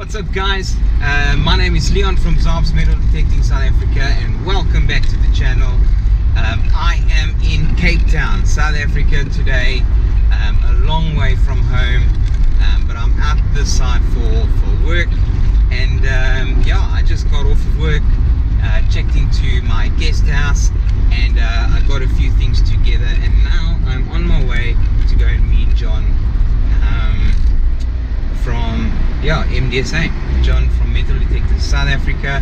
What's up guys? Uh, my name is Leon from Zarrps Metal Detecting South Africa and welcome back to the channel. Um, I am in Cape Town, South Africa today, um, a long way from home, um, but I'm out this side for, for work and um, yeah, I just got off of work, uh, checked into my guest house and uh, I got a few things together and now I'm on my way to go and meet John um, from yeah MDSA John from Metal Detectors South Africa.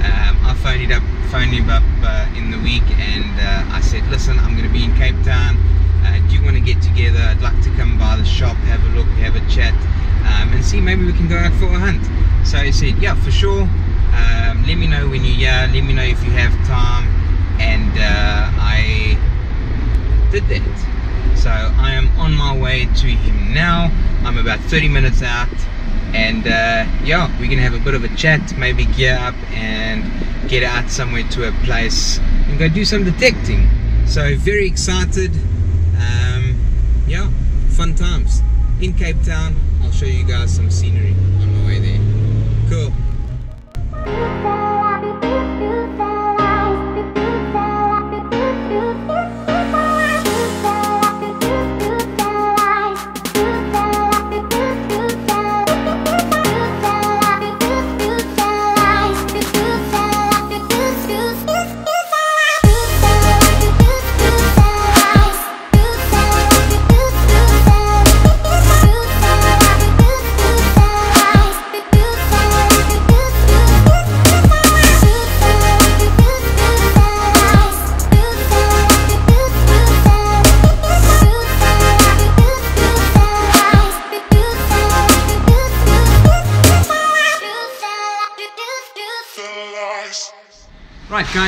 Um, I phoned it up phoned him up uh, in the week and uh, I said listen I'm gonna be in Cape Town. Uh, do you want to get together? I'd like to come by the shop have a look have a chat um, and see maybe we can go out for a hunt. So he said yeah for sure. Um, let me know when you're here let me know if you have time. And uh, I did that. So I am on my way to him now. I'm about 30 minutes out and uh, yeah we're gonna have a bit of a chat maybe gear up and get out somewhere to a place and go do some detecting. So very excited. Um, yeah fun times. In Cape Town I'll show you guys some scenery on my way there. Cool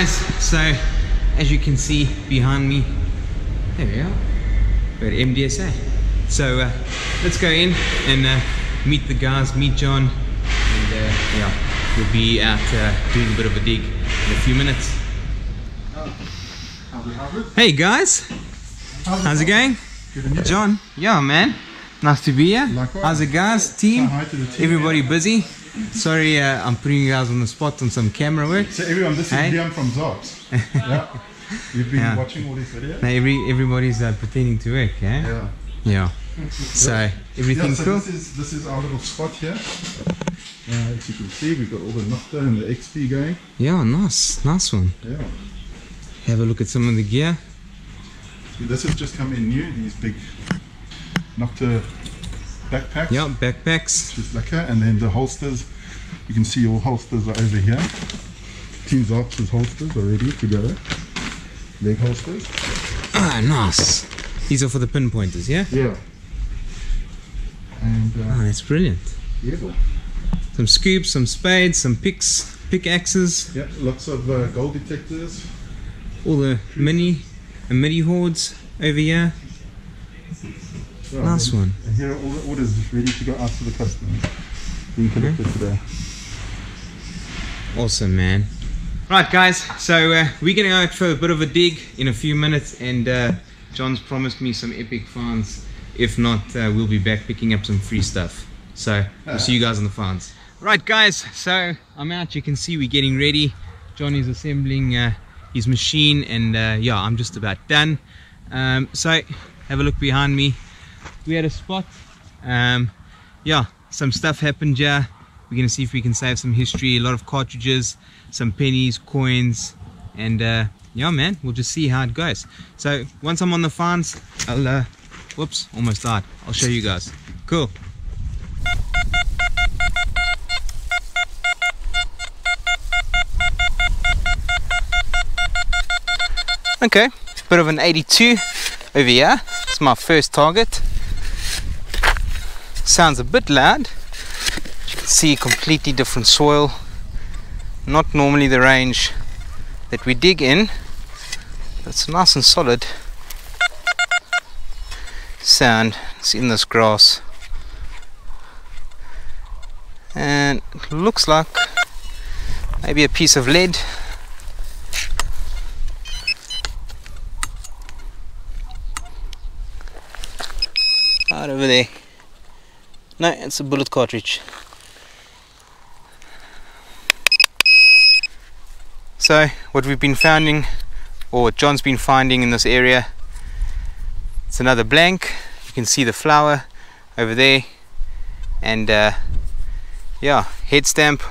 guys, so as you can see behind me, there we are, we're at MDSA. So uh, let's go in and uh, meet the guys, meet John, and uh, yeah, we'll be out uh, doing a bit of a dig in a few minutes. Hey guys, how's it going? John, yeah man, nice to be here. Likewise. How's it guys, team? Hi to the team. Everybody busy? Sorry, uh, I'm putting you guys on the spot on some camera work. So everyone, this is Hey. Liam from Zarrps. yeah. You've been Yeah. watching all these videos? Now every everybody's uh, pretending to work, eh? Yeah. Yeah. So Yeah, everything so cool. this is this is our little spot here. Uh, as you can see, we've got all the Nokta and the XP going. Yeah, nice, nice one. Yeah. Have a look at some of the gear. This has just come in new, these big Nokta backpacks. Yeah, backpacks. Just like that. And then the holsters, you can see all holsters are over here. Team Zarrps' holsters are ready to go. Leg holsters. Ah, nice. These are for the pinpointers, yeah. Yeah. And Ah, uh, that's brilliant. yeah, Some scoops, some spades, some picks, pickaxes, yeah, lots of uh, gold detectors. all the mini and midi hoards over here. Yeah, Nice and- one. And here are all the orders ready to go out to the customer. Being collected today. Awesome, man. Right, guys. So uh, we're gonna go out for a bit of a dig in a few minutes, and uh, John's promised me some epic finds. If not, uh, we'll be back picking up some free stuff. So we'll see you guys on the finds. Right, guys. So I'm out. You can see we're getting ready. John is assembling uh, his machine, and uh, yeah, I'm just about done. Um, so have a look behind me. We had a spot. Um, yeah, some stuff happened here. We're gonna see if we can save some history, a lot of cartridges, some pennies, coins, and uh, yeah, man, we'll just see how it goes. So once I'm on the farms, I'll, uh, whoops, almost died. I'll show you guys. Cool. Okay, bit of an 82 over here. It's my first target. Sounds a bit loud. You can see completely different soil. Not normally the range that we dig in. It's nice and solid. Sound. It's in this grass. And it looks like maybe a piece of lead. out over there. No, it's a bullet cartridge. So what we've been finding, or what John's been finding in this area, it's another blank. You can see the flower over there. And uh, yeah, head stamp,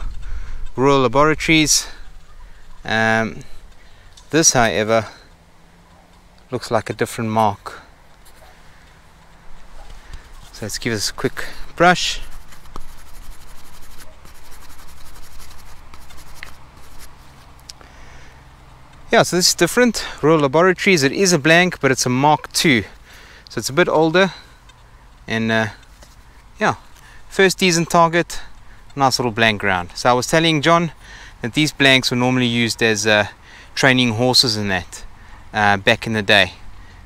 Royal Laboratories. Um, this, however, looks like a different mark. So let's give us a quick brush. yeah so this is different. Royal Laboratories it is a blank but it's a Mark II so it's a bit older. And uh, yeah first decent target nice little blank ground. So I was telling John that these blanks were normally used as uh, training horses and that uh, back in the day.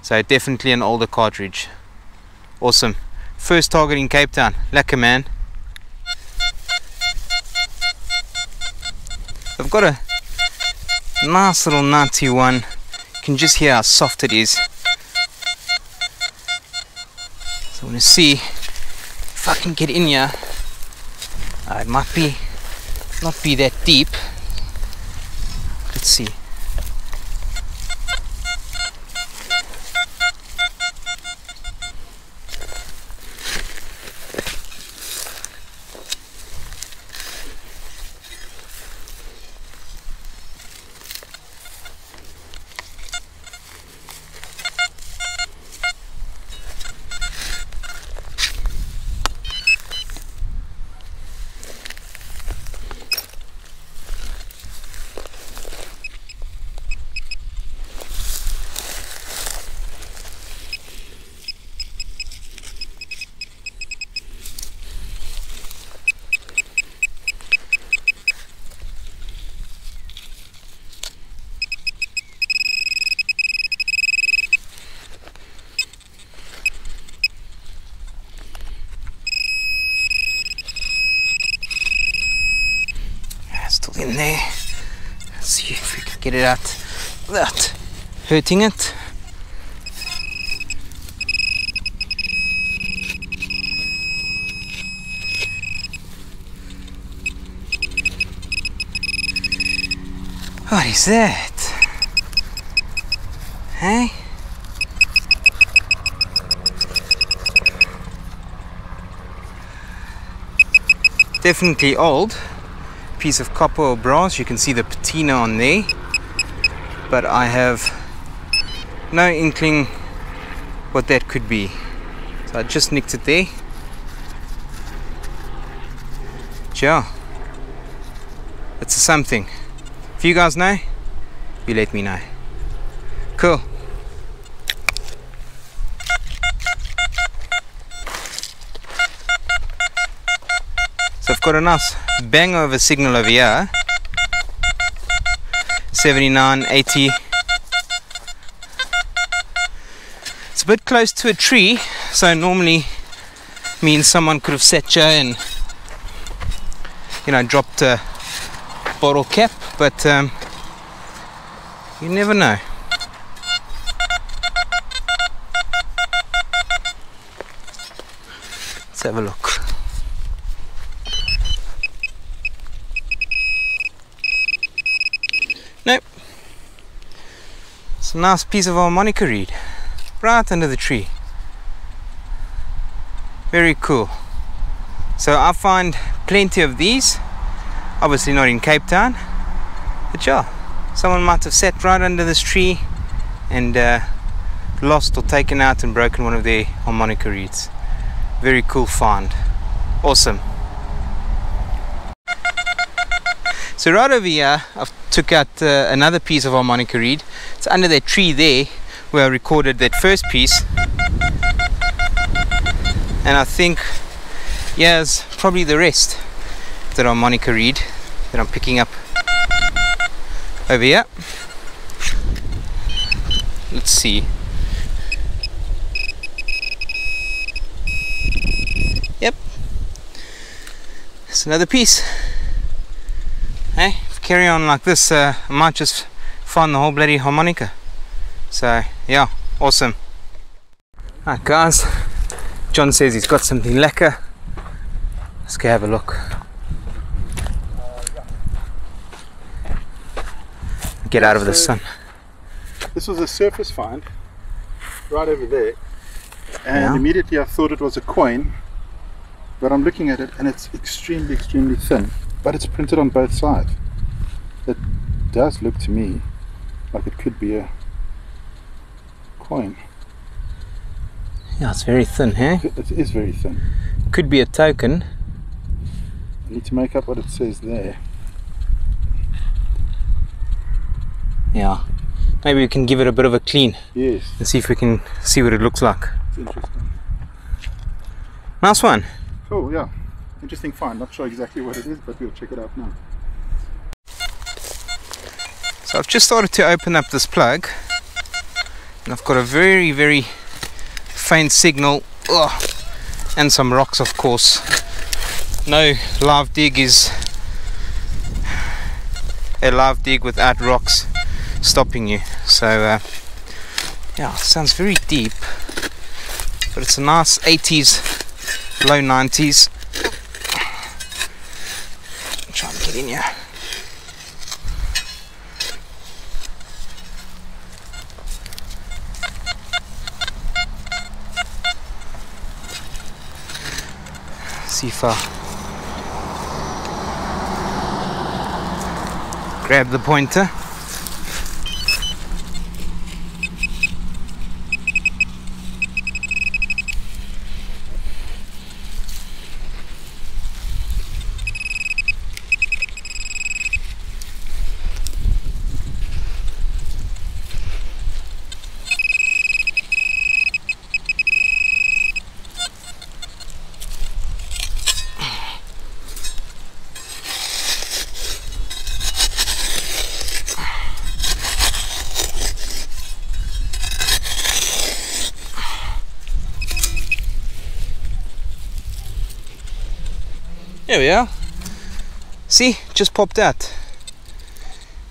So definitely an older cartridge. Awesome first target in Cape Town lekker man I've got a Nice little nutty one. You can just hear how soft it is. So I want to see if I can get in here. Uh, it might be not be that deep. Let's see. still in Let's see if we can get it out without hurting it. What is that? Hey? Definitely old piece of copper or brass. You can see the patina on there. But I have no inkling what that could be. So I just nicked it there. Yeah it's a something if you guys know you let me know. Cool got a nice bang over signal over here. 79 80 it's a bit close to a tree so normally means someone could have sat here and you know dropped a bottle cap but um, you never know. Let's have a look Nope. It's a nice piece of harmonica reed right under the tree. Very cool. So I find plenty of these, obviously not in Cape Town, but yeah, someone might have sat right under this tree and uh, lost or taken out and broken one of their harmonica reeds. Very cool find. Awesome. So right over here, I've took out uh, another piece of harmonica reed. It's under that tree there where I recorded that first piece. And I think, here's probably the rest that harmonica reed that I'm picking up over here. Let's see. Yep. It's another piece. Hey, if carry on like this, uh, I might just find the whole bloody harmonica. So, yeah, awesome. Alright, guys, John says he's got something lekker. Let's go have a look. get out of the sun. This was a surface find right over there. And Yeah. immediately I thought it was a coin. But I'm looking at it and it's extremely, extremely thin. But it's printed on both sides. It does look to me like it could be a coin. Yeah, it's very thin, hey? It is very thin. Could be a token. I need to make up what it says there. Yeah. Maybe we can give it a bit of a clean Yes, and see if we can see what it looks like. it's interesting. Nice one. Cool, yeah. Interesting find. Not sure exactly what it is, but we'll check it out now. So I've just started to open up this plug and I've got a very very faint signal. And some rocks of course. No live dig is a live dig without rocks stopping you. So uh, yeah sounds very deep but it's a nice 80s low 90s here see if grab the pointer. There we are. See, just popped out.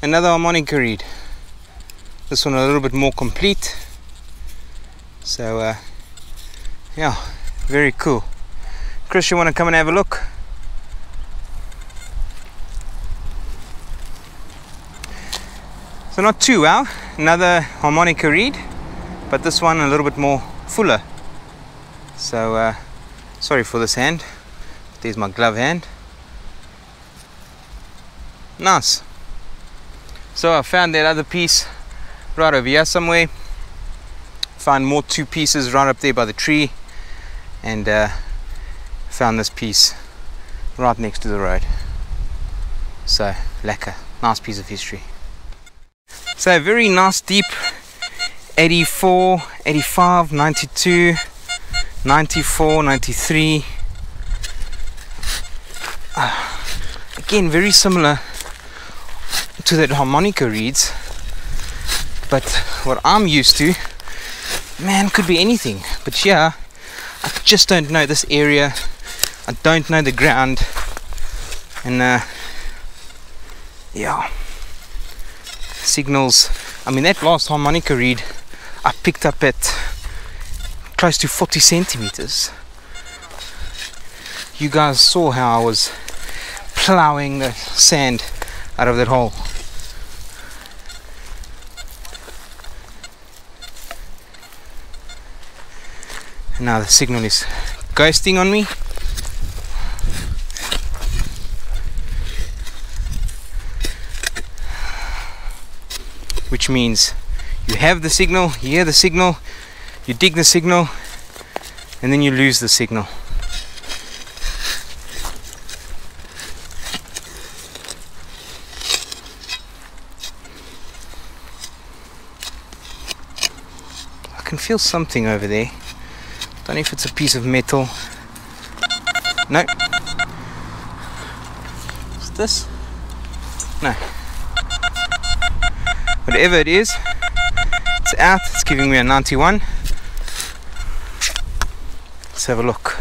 Another harmonica reed. This one a little bit more complete. So, uh, yeah, very cool. Chris, you want to come and have a look? So not too well. Another harmonica reed, but this one a little bit more fuller. So, uh, sorry for this hand. There's my glove hand. Nice. So I found that other piece right over here somewhere. Found more two pieces right up there by the tree. And uh, found this piece right next to the road. So, lacquer. Nice piece of history. So, very nice deep 84, 85, 92, 94, 93. again very similar to that harmonica reeds but what I'm used to man could be anything. But yeah I just don't know this area. I don't know the ground. And uh, yeah. Signals. I mean that last harmonica reed I picked up at close to 40 centimeters. You guys saw how I was plowing the sand out of that hole. And now the signal is ghosting on me. Which means you have the signal, you hear the signal, you dig the signal, and then you lose the signal. Can feel something over there. Don't know if it's a piece of metal. No. Is this? No. Whatever it is, it's out. It's giving me a 91. Let's have a look.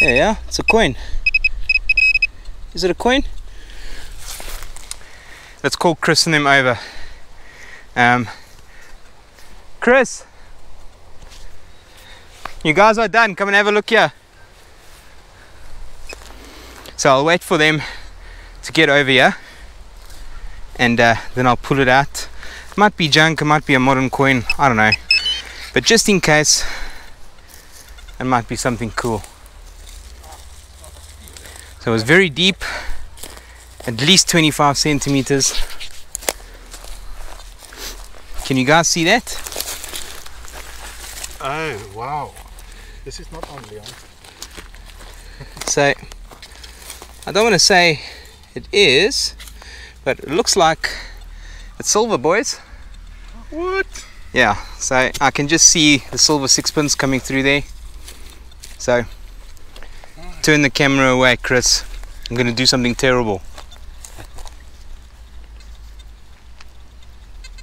Yeah, yeah, it's a coin. Is it a coin? Let's call Chris and them over. Um, Chris, You guys are done. Come and have a look here. So I'll wait for them to get over here and uh, then I'll pull it out. It might be junk, it might be a modern coin, I don't know. But just in case, it might be something cool. So it was very deep, at least 25 centimeters. Can you guys see that? Oh, wow. This is not on, Leon. So I don't want to say it is, but it looks like it's silver, boys. What? Yeah, so I can just see the silver sixpence coming through there. So turn the camera away, Chris. I'm going to do something terrible.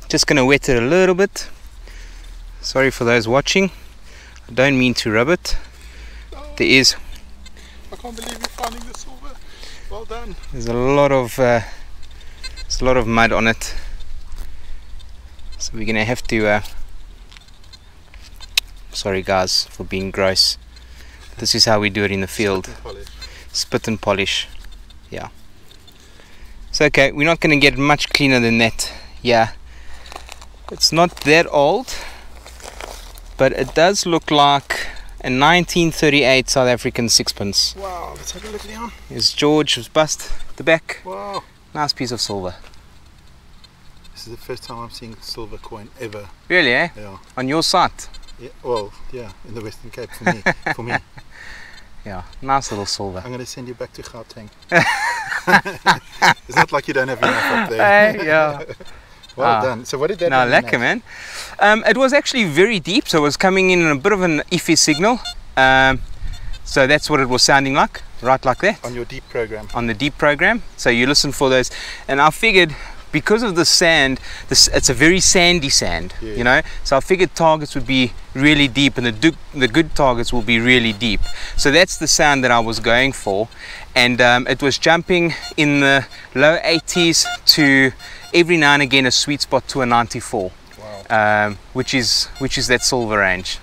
Just going to wet it a little bit. Sorry for those watching. I don't mean to rub it. There is I can't believe you're finding the silver. Well done. There's a lot of uh, there's a lot of mud on it, so we're gonna have to. Uh, sorry, guys, for being gross. This is how we do it in the field: Spit and polish. spit and polish. Yeah. It's okay. We're not gonna get much cleaner than that. Yeah. It's not that old, but it does look like a 1938 South African sixpence. Wow, let's have a look, Leon. Is George was bust the back. Wow. Nice piece of silver. This is the first time I'm seeing silver coin ever. Really, eh? Yeah. On your site. Yeah. Well, yeah, in the Western Cape for me. for me. Yeah, nice little silver. I'm going to send you back to Gauteng. it's not like you don't have enough up there. Hey, yeah. Well Ah. done. So what did that No, lekker, man. Um, it was actually very deep, so it was coming in a bit of an iffy signal. Um, so that's what it was sounding like, right like that, On your deep program. on the deep program. So you listen for those. And I figured because of the sand, this, it's a very sandy sand, Yeah. you know. So I figured targets would be really deep, and the du- the good targets will be really deep. So that's the sound that I was going for, and um, it was jumping in the low 80s to every now and again a sweet spot to a 94, Wow. um, which is which is that silver range.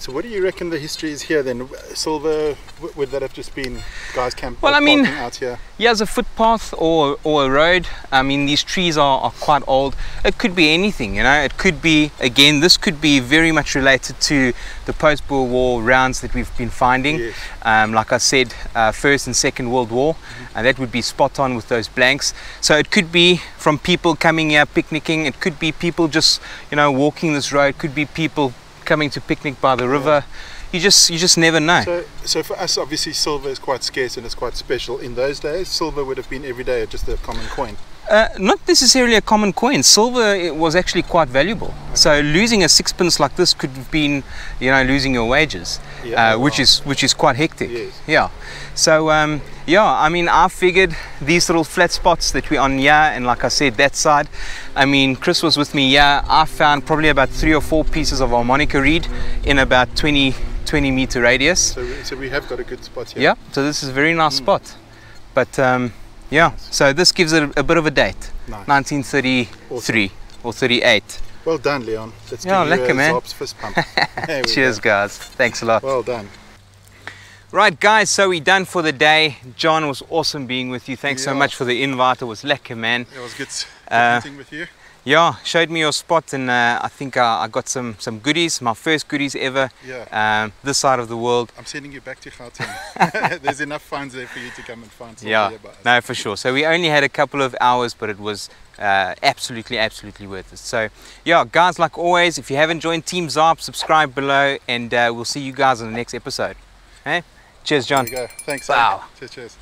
So what do you reckon the history is here then? Silver, would that have just been guys camp Well, I mean- out here? Yeah, as a footpath or, or a road. I mean, these trees are, are quite old. It could be anything, you know. It could be, again, this could be very much related to the post Boer War rounds that we've been finding. Yes. Um, like I said, uh, First and Second World War, and that would be spot on with those blanks. So it could be from people coming here picnicking, it could be people just, you know, walking this road, could be people coming to picnic by the river. You just, you just never know. So, so for us, obviously, silver is quite scarce and it's quite special. In those days, silver would have been every day just a common coin. Uh, not necessarily a common coin. Silver it was actually quite valuable. So losing a sixpence like this could have been, you know, losing your wages, Yeah, uh, which wow. is which is quite hectic. Yes. Yeah. So um, yeah, I mean, I figured these little flat spots that we're on here, and like I said, that side. I mean, Chris was with me. Yeah, I found probably about three or four pieces of harmonica reed in about 20 20 meter radius. So, we- so we have got a good spot here. Yeah, so this is a very nice spot. But um, yeah, so this gives it a, a bit of a date Nice. 1933 or 38. Well done, Leon. Let's Yeah, give lekker, man. Fist pump. Cheers, go. guys. Thanks a lot. Well done. Right, guys, so we're done for the day. John was awesome being with you. Thanks so much for the invite. It was lekker, man. It was good Uh, meeting with you. Yeah, showed me your spot, and uh, I think I, I got some, some goodies, my first goodies ever, Yeah. um, this side of the world. I'm sending you back to Gauteng. There's enough funds there for you to come and find silver Yeah, no, for sure. So we only had a couple of hours, but it was uh, absolutely, absolutely worth it. So, yeah, guys, like always, if you haven't joined Team Zarp, subscribe below, and uh, we'll see you guys in the next episode. Hey, cheers, John. There you go. Thanks. Wow. Cheers, cheers.